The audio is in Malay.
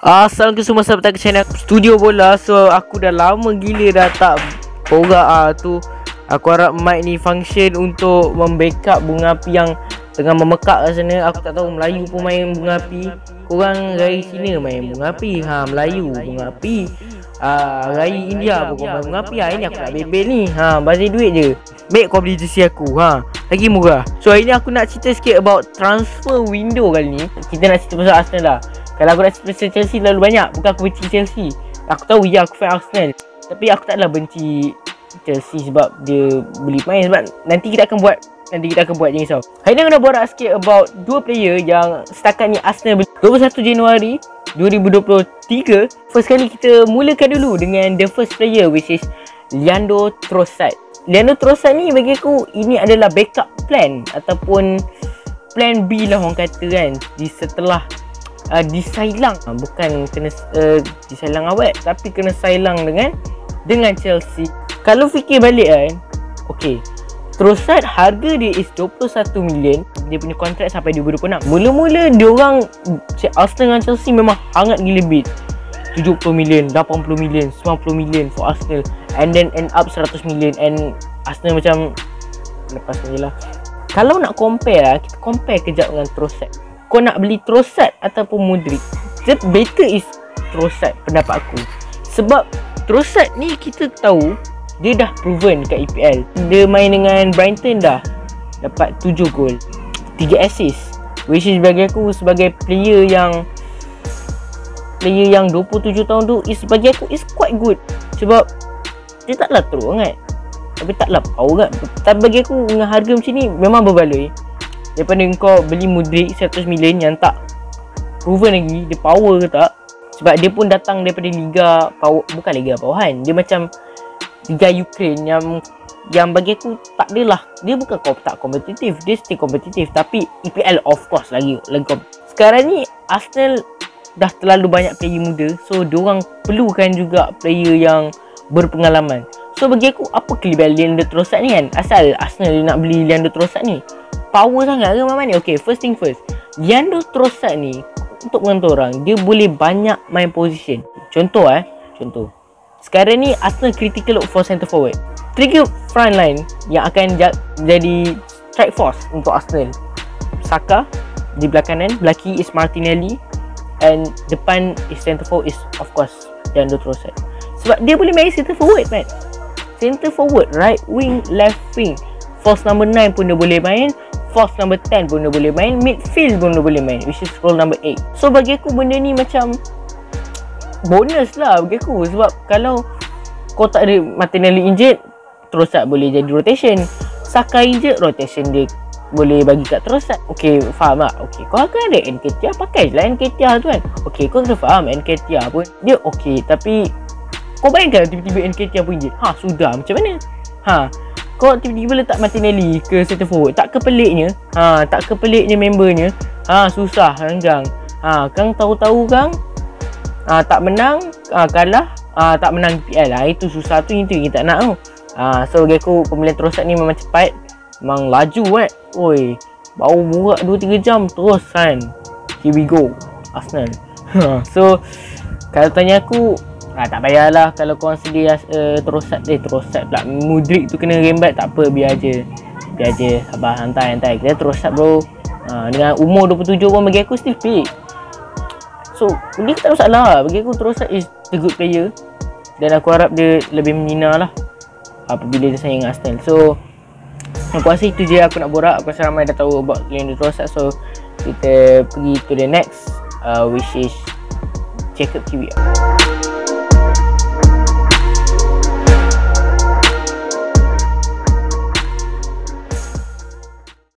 Assalamualaikum semua sahabat ke channel Studio Bola. So aku dah lama gila dah tak Borak ah tu. Aku harap mic ni function untuk membackup bunga api yang tengah memekak kat sana. Aku tak tahu Melayu pun main bunga api. Korang raya Cina main bunga api. Ha Melayu bunga api. Ah, raya India pun main bunga api. Ha, Ini aku nak bebel ni. Ha bazir duit je. Baik kau beli jersey aku ha. Lagi murah. So hari ni aku nak cerita sikit about transfer window kali ni. Kita nak cerita pasal Arsenal lah kalau aku nak cerita Chelsea terlalu banyak Bukan aku benci Chelsea. Aku tahu ya aku fan Arsenal. Tapi aku taklah benci Chelsea sebab dia beli main Sebab nanti kita akan buat Nanti kita akan buat jangan risau Hari ni aku nak borak sikit about Dua player yang setakat ni Arsenal beli. 21 Januari 2023 First kali kita mulakan dulu dengan the first player Which is Leandro Trossard. Leandro Trossard ni bagi aku Ini adalah backup plan Ataupun Plan B lah orang kata kan Di setelah uh, disailang. Uh, bukan kena uh, disailang awet tapi kena sailang dengan dengan Chelsea. Kalau fikir balik kan okey. Trossard harga dia is 21 million. Dia punya kontrak sampai 2026 Mula-mula dia orang Arsenal dengan Chelsea memang hangat gila bid 70 million, 80 million, 90 million for Arsenal. And then end up 100 million. And Arsenal macam Lepaskan je lah. Kalau nak compare lah Kita compare kejap dengan Trossard kau nak beli Trossard ataupun Modric the better is Trossard pendapat aku. Sebab Trossard ni kita tahu dia dah proven kat EPL dia main dengan Brighton dah. Dapat 7 gol. 3 assist. Which is bagi aku sebagai player yang player yang 27 tahun tu is bagi aku is quite good. Sebab dia taklah teruk sangat. Tapi taklah power kan tapi bagi aku dengan harga macam ni memang berbaloi daripada kau beli Mudrik 100 million yang tak proven lagi dia power ke tak? Sebab dia pun datang daripada liga power bukan liga bawahan dia macam liga Ukraine yang yang bagi aku tak adalah dia bukan kau tak kompetitif dia still kompetitif. Tapi EPL of course lagi lagi sekarang ni Arsenal dah terlalu banyak player muda. So diorang perlukan juga player yang berpengalaman. So bagi aku apa kelebihan Leandro Trossard ni kan? Asal Arsenal nak beli Leandro Trossard ni power sangat ke Mama ni? Okay, first thing first. Leandro Trossard ni, untuk mengenai orang, dia boleh banyak main position. Contoh eh, contoh. Sekarang ni Arsenal critical look for center forward. Tiga front line yang akan jadi strike force untuk Arsenal. Saka di belakang kanan, belaki is Martinelli and depan is center forward is of course Leandro Trossard. Sebab dia boleh main center forward man. Center forward, right wing, left wing. False number 9 pun dia boleh main Force number 10 pun dia boleh main Midfield pun dia boleh main Which is role number 8 So bagi aku benda ni macam Bonus lah bagi aku. Sebab kalau Kau tak ada Martinelli injured Trossard boleh jadi rotation. Saka injured Rotation dia Boleh bagi kat Trossard Okay faham tak? Okay kau akan ada NKTR Pakai je lah NKTR tu kan? Okay kau kena faham NKTR pun Dia okay Tapi Kau bayangkan tiba-tiba NKTR pun injured. Ha sudah macam mana? Ha kau tiba-tiba letak Martinelli ke center forward? Tak kepeliknya. Ha tak kepeliknya membernya. Ha susah renggang. Ha kang tahu-tahu kang. Ha tak menang ha kalah. Ha tak menang PL ha itu susah tu itu kita tak nak tu ha so aku pemilihan terosak ni memang cepat. Memang laju eh. Oi bau burak 2 3 jam terus kan. Here we go. Arsenal. So kalau tanya aku Ha, tak payahlah kalau korang sedia uh, terosat eh terosat pula mudrik tu kena rembat tak apa biar aje. Biar aje sabar hantai hantai. Kita terosat bro. Ha, dengan umur 27 pun bagi aku still fit. So, ini tak masalah. Bagi aku terosat is the good player. Dan aku harap dia lebih menina lah apabila dia sayang Arsenal. So, aku rasa itu je aku nak borak. Aku rasa ramai dah tahu about Leandro Trossard. So, kita pergi to the next uh, which is Jacob Kiwiya.